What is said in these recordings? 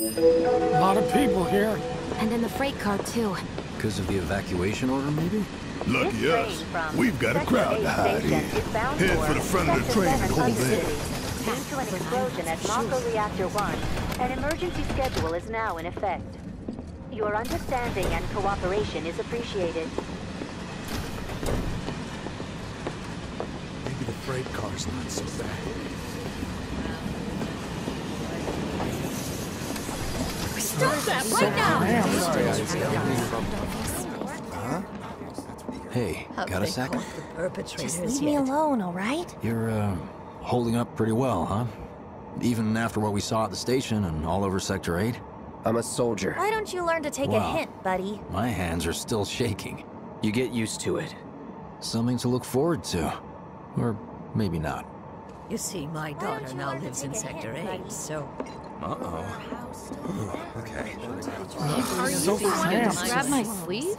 A lot of people here. And in the freight car, too. Because of the evacuation order, maybe? Lucky us. We've got a crowd to hide in. Head for the front of the train and hold there. Due to an explosion at Mako Reactor 1, an emergency schedule is now in effect. Your understanding and cooperation is appreciated. Maybe the freight car's not so bad. Stop that right now! Hey, got a second? Just leave me alone, all right? You're, uh, holding up pretty well, huh? Even after what we saw at the station and all over Sector 8? I'm a soldier. Why don't you learn to take a hint, buddy? My hands are still shaking. You get used to it. Something to look forward to. Or maybe not. You see, my daughter now lives in Sector hint, 8, buddy? so... Uh-oh. Okay. Are so fast. Grab my sleeve?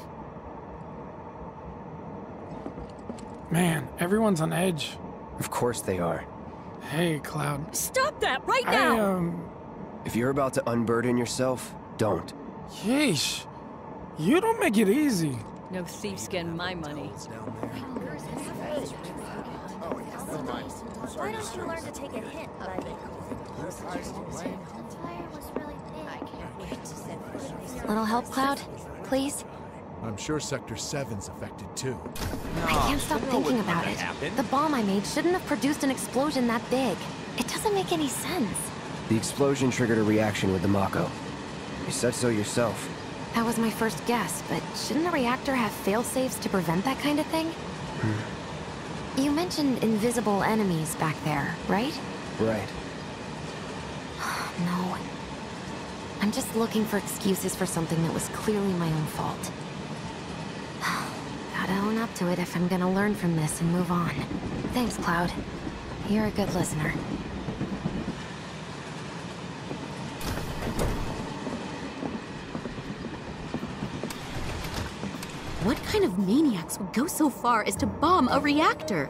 Man, everyone's on edge. Of course they are. Hey, Cloud. Stop that right I, now! um... If you're about to unburden yourself, don't. Yeesh. You don't make it easy. No thief's getting my money. Why don't you learn to take a hint, buddy? Little help, Cloud? Please? I'm sure Sector 7's affected too. I can't stop thinking about it. The bomb I made shouldn't have produced an explosion that big. It doesn't make any sense. The explosion triggered a reaction with the Mako. You said so yourself. That was my first guess, but shouldn't the reactor have fail-safes to prevent that kind of thing? Hmm. You mentioned invisible enemies back there, right? Right. No. I'm just looking for excuses for something that was clearly my own fault. Gotta own up to it if I'm gonna learn from this and move on. Thanks, Cloud. You're a good listener. What kind of maniacs would go so far as to bomb a reactor?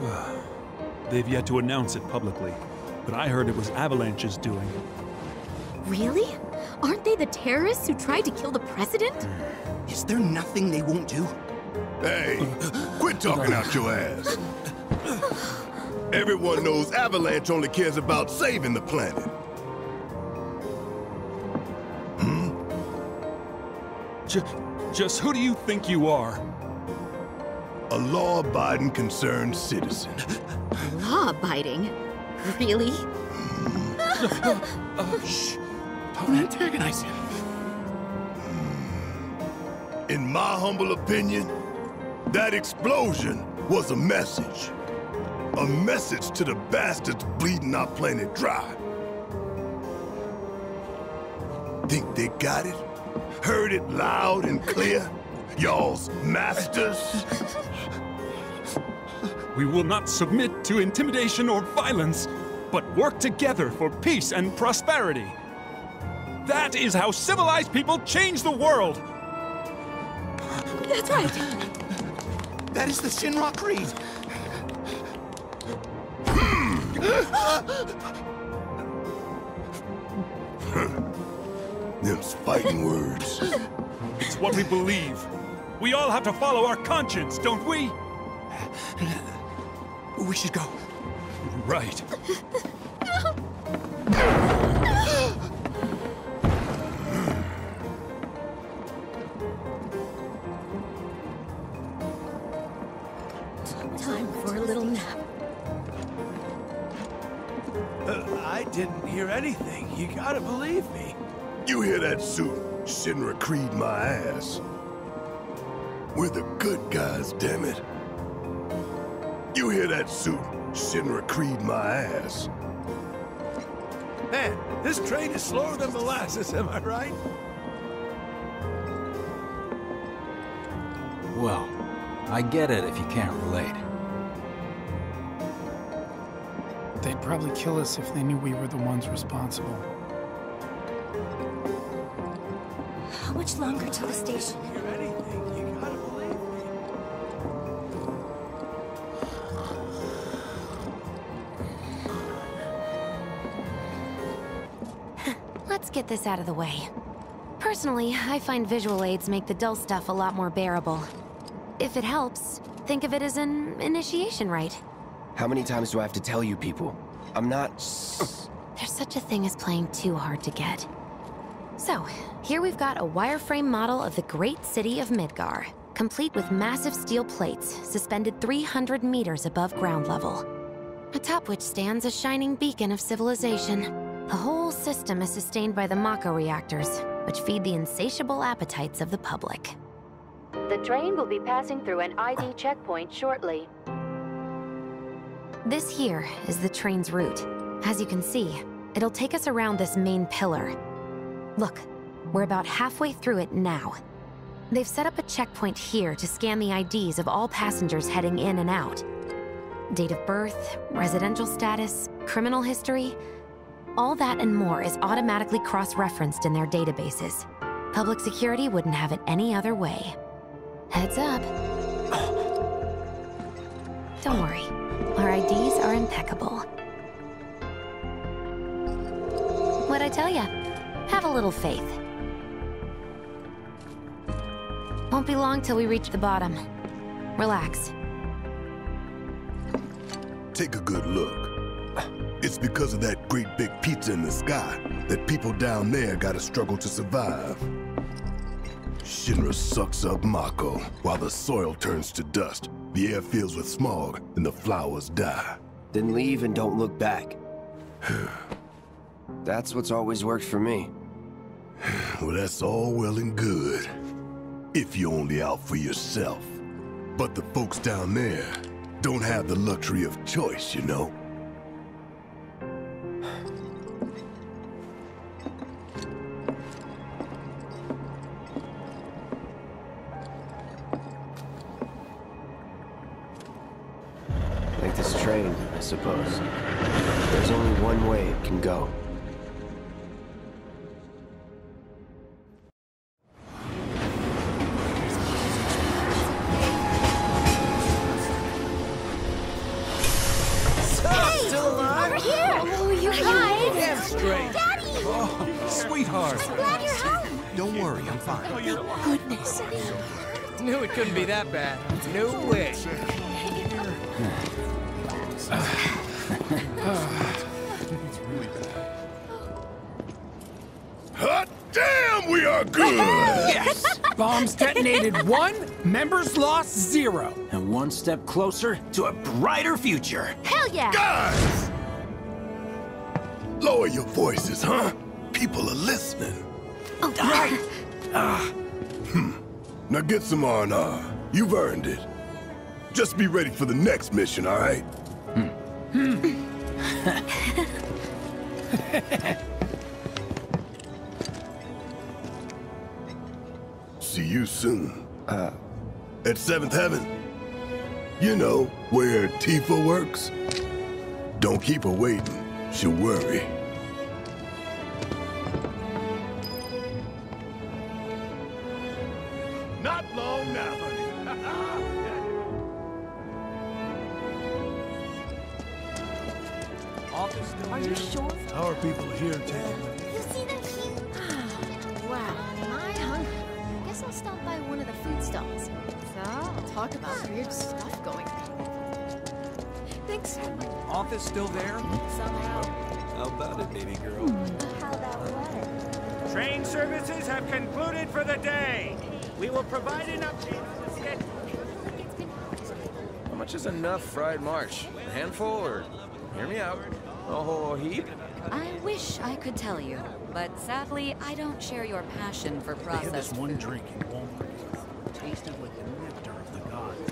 They've yet to announce it publicly, but I heard it was Avalanche's doing. Really? Aren't they the terrorists who tried to kill the president? Hmm. Is there nothing they won't do? Hey, quit talking out your ass. Everyone knows Avalanche only cares about saving the planet. Hmm? J- just who do you think you are? A law-abiding concerned citizen. Law abiding? Really? Shh. Don't antagonize him. In my humble opinion, that explosion was a message. A message to the bastards bleeding our planet dry. Think they got it? Heard it loud and clear? Y'all's masters? We will not submit to intimidation or violence, but work together for peace and prosperity. That is how civilized people change the world. That's right. That is the Shinra Creed. Them's fighting words. It's what we believe. We all have to follow our conscience, don't we? We should go. Right. Time for a little nap. Uh, I didn't hear anything. You gotta believe me. You hear that suit? Shinra Creed my ass. We're the good guys, damn it. You hear that suit? Shinra Creed my ass. Man, this train is slower than molasses, am I right? Well, I get it if you can't relate. They'd probably kill us if they knew we were the ones responsible. How much longer till the station? Get this out of the way. Personally, I find visual aids make the dull stuff a lot more bearable. If it helps, think of it as an initiation rite. How many times do I have to tell you people? I'm not... There's such a thing as playing too hard to get. So, here we've got a wireframe model of the great city of Midgar, complete with massive steel plates suspended 300 meters above ground level. Atop which stands a shining beacon of civilization. The whole system is sustained by the Mako reactors, which feed the insatiable appetites of the public. The train will be passing through an ID checkpoint shortly. This here is the train's route. As you can see, it'll take us around this main pillar. Look, we're about halfway through it now. They've set up a checkpoint here to scan the IDs of all passengers heading in and out. Date of birth, residential status, criminal history, all that and more is automatically cross-referenced in their databases. Public security wouldn't have it any other way. Heads up. Don't worry, our IDs are impeccable. What'd I tell ya? Have a little faith. Won't be long till we reach the bottom. Relax. Take a good look. It's because of that great big pizza in the sky that people down there gotta struggle to survive. Shinra sucks up Mako while the soil turns to dust, the air fills with smog, and the flowers die. Then leave and don't look back. That's what's always worked for me. Well, that's all well and good. If you're only out for yourself. But the folks down there don't have the luxury of choice, you know? One way it can go. Hey! Over here! Oh, you guys! Damn straight. Daddy! Oh, sweetheart. I'm glad you're home. Don't worry, I'm fine. Thank goodness. Knew it couldn't be that bad. No way. Bombs detonated one, members lost zero. And one step closer to a brighter future. Hell yeah! Guys! Lower your voices, huh? People are listening. Oh, right. Ah. Hmm. Now get some R&R. You've earned it. Just be ready for the next mission, all right? See you soon. Uh, At Seventh Heaven. You know, where Tifa works. Don't keep her waiting. She'll worry. Not long now, Are you sure? Our people here taking talk about weird stuff going on. Thanks so much. Office still there? Somehow. How about it, baby girl? How that went. Train services have concluded for the day. We will provide an update on the schedule. How much is enough fried marsh? A handful or... Hear me out. A whole heap? I wish I could tell you, but sadly, I don't share your passion for They had this processed one food. drink in Wall Market. Tasted like the nectar of the gods.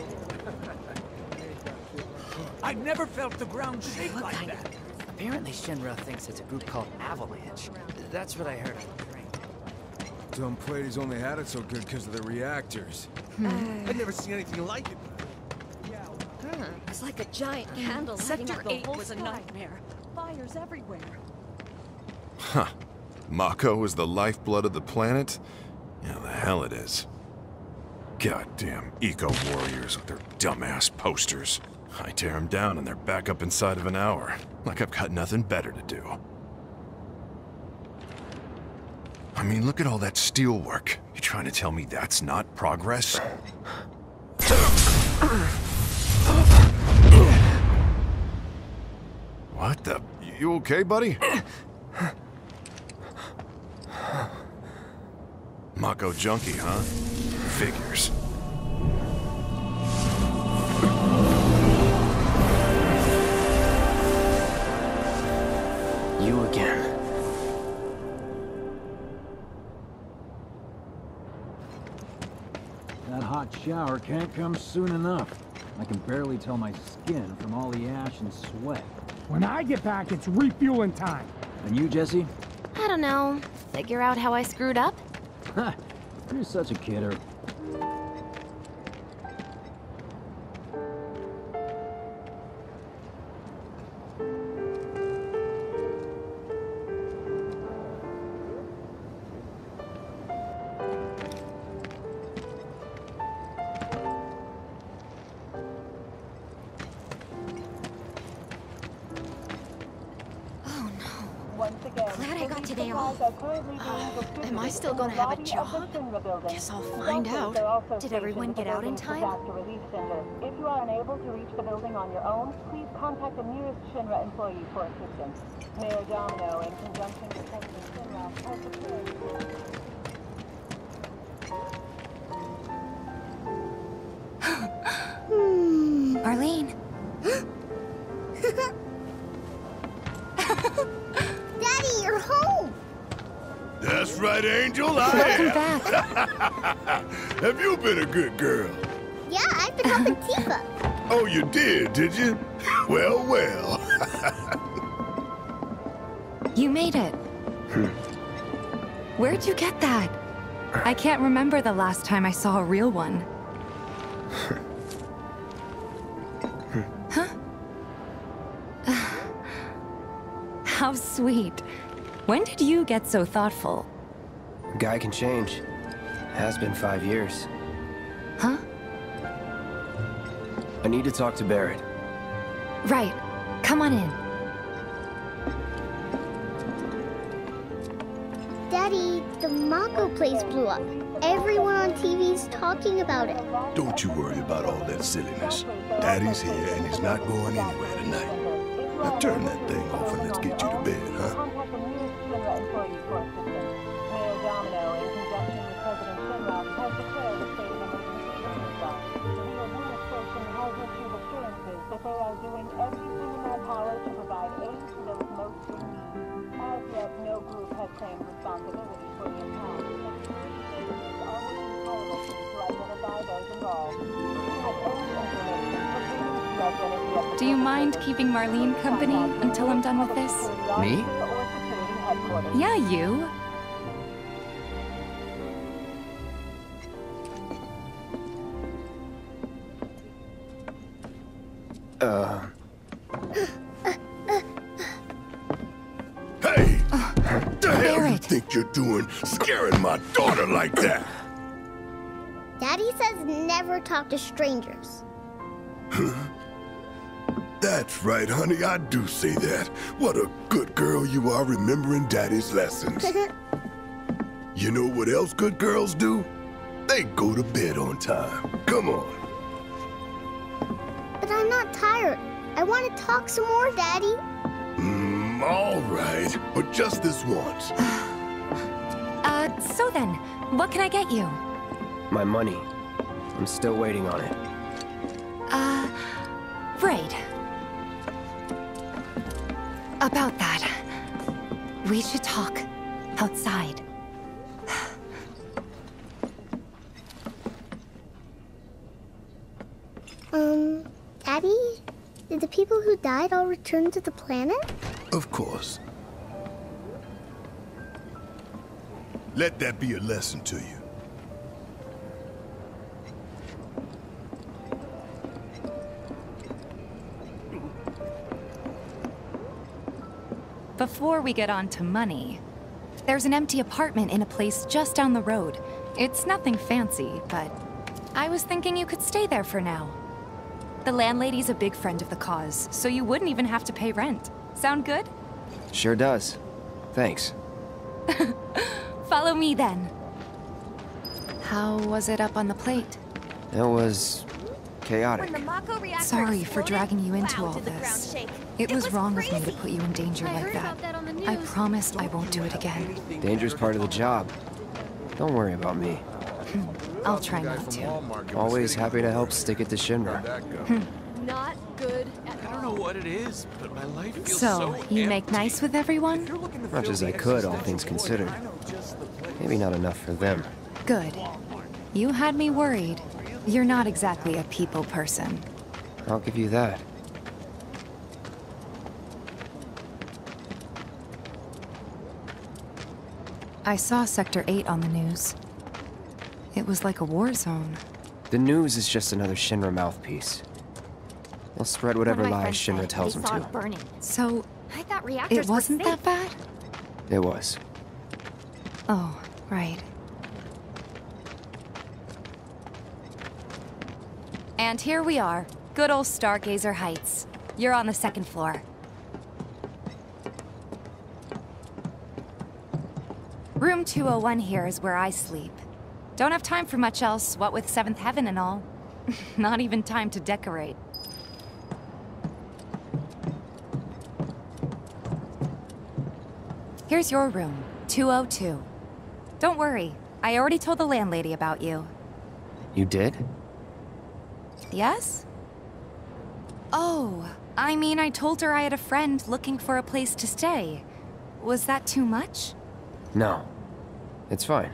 I've never felt the ground shake What like kind that. Apparently Shinra thinks it's a group called Avalanche. That's what I heard on the train. Dumb Platy's only had it so good because of the reactors. Hmm. I've never seen anything like it. Huh. It's like a giant candle lighting Sector up the 8 whole was a nightmare. Fires everywhere. Huh. Mako is the lifeblood of the planet? Yeah, the hell it is. Goddamn eco-warriors with their dumbass posters. I tear them down and they're back up inside of an hour. Like I've got nothing better to do. I mean, look at all that steel work. You trying to tell me that's not progress? What the? You okay, buddy? Mako junkie, huh? Figures. You again. That hot shower can't come soon enough. I can barely tell my skin from all the ash and sweat. When I get back, it's refueling time. And you, Jessie? I don't know. Figure out how I screwed up? Ha! You're such a kidder. Glad I got today off. Ah, am I still gonna have a job? Guess I'll find out. Did everyone get out in time? If you are unable to reach the building on your own, please contact the nearest Shinra employee for assistance. Mayor Domino, in conjunction with President Shinra, right, Angel. I Welcome am. back. Have you been a good girl? Yeah, I've been helping Tifa. Oh, you did, did you? Well, well. You made it. Where'd you get that? I can't remember the last time I saw a real one. huh? How sweet. When did you get so thoughtful? A guy can change. Has been five years. Huh? I need to talk to Barret. Right. Come on in. Daddy, the Mako place blew up. Everyone on TV's talking about it. Don't you worry about all that silliness. Daddy's here and he's not going anywhere tonight. Now turn that thing off and let's get you to bed, huh? They are doing everything in their power to provide aid to those most in need. As yet, no group has claimed responsibility for the attack. Authorities are working tirelessly to identify those involved. Who has any information pertaining to the identity of the Do you mind keeping Marlene company until I'm done with this? Me? Yeah, you. Uh, Hey! the hell do you think you're doing scaring my daughter like that? Daddy says never talk to strangers. That's right, honey. I do say that. What a good girl you are remembering Daddy's lessons. you know what else good girls do? They go to bed on time. Come on. But I'm not tired. I want to talk some more, Daddy. Mm, all right, but just this once. Uh, so then, what can I get you? my money. I'm still waiting on it. Uh, right. About that. We should talk. Outside. Daddy? Did the people who died all return to the planet? Of course. Let that be a lesson to you. Before we get on to money, there's an empty apartment in a place just down the road. It's nothing fancy, but I was thinking you could stay there for now. The landlady's a big friend of the cause, so you wouldn't even have to pay rent. Sound good? Sure does. Thanks. Follow me then. How was it up on the plate? It was chaotic. Sorry for dragging you into all this. It was wrong of me to put you in danger like that. I promised I won't do it again. Dangerous part of the job. Don't worry about me. I'll try not to. Always happy to help stick it to Shinra. Hmm. Not good at I don't know what it is, but my life feels So, so, you make nice with everyone? Much as I could, all things considered. Maybe not enough for them. Good. You had me worried. You're not exactly a people person. I'll give you that. I saw Sector 8 on the news. It was like a war zone. The news is just another Shinra mouthpiece. They'll spread whatever lies Shinra tells them to. burning. So, I thought reactors it wasn't were that bad? It was. Oh, right. And here we are. Good old Stargazer Heights. You're on the second floor. Room 201 here is where I sleep. Don't have time for much else, what with Seventh Heaven and all. Not even time to decorate. Here's your room, 202. Don't worry, I already told the landlady about you. You did? Yes? Oh, I mean, I told her I had a friend looking for a place to stay. Was that too much? No. It's fine.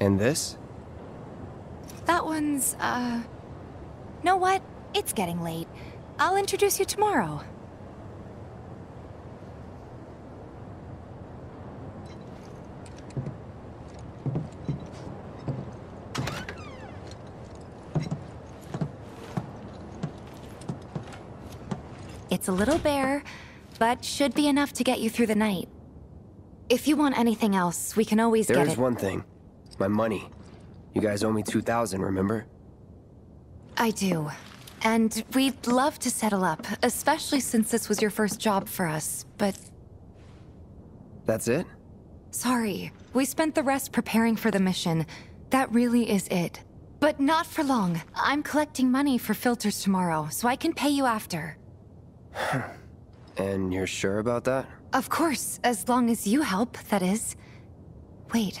And this? That one's, uh... Know what? It's getting late. I'll introduce you tomorrow. It's a little bare, but should be enough to get you through the night. If you want anything else, we can always There get is it. one thing. My money. You guys owe me 2,000, remember? I do. And we'd love to settle up, especially since this was your first job for us, but That's it? sorry. We spent the rest preparing for the mission. That really is it. But not for long. I'm collecting money for filters tomorrow, so I can pay you after. And you're sure about that? Of course, as long as you help, that is. Wait,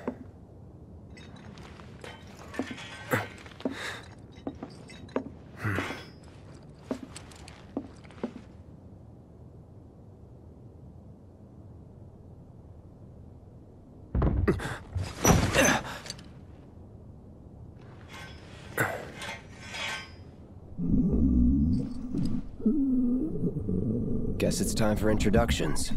Guess it's time for introductions.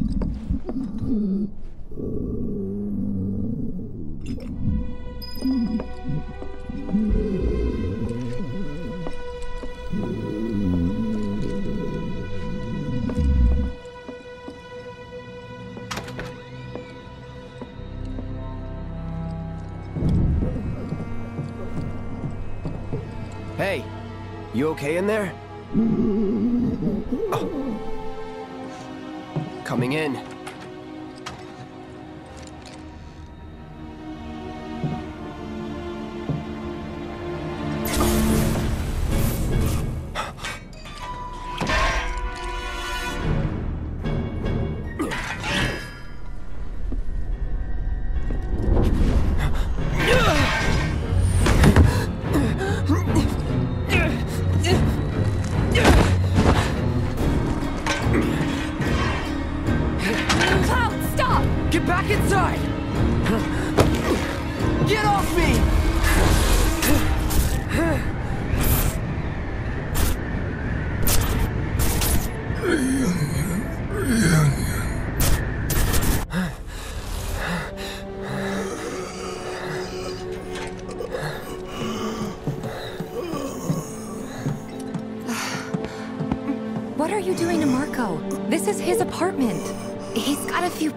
You okay in there? Oh. Coming in.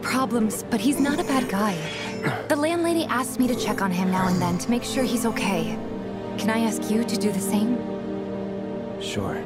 Problems, but he's not a bad guy. The landlady asked me to check on him now and then to make sure he's okay. Can I ask you to do the same? Sure.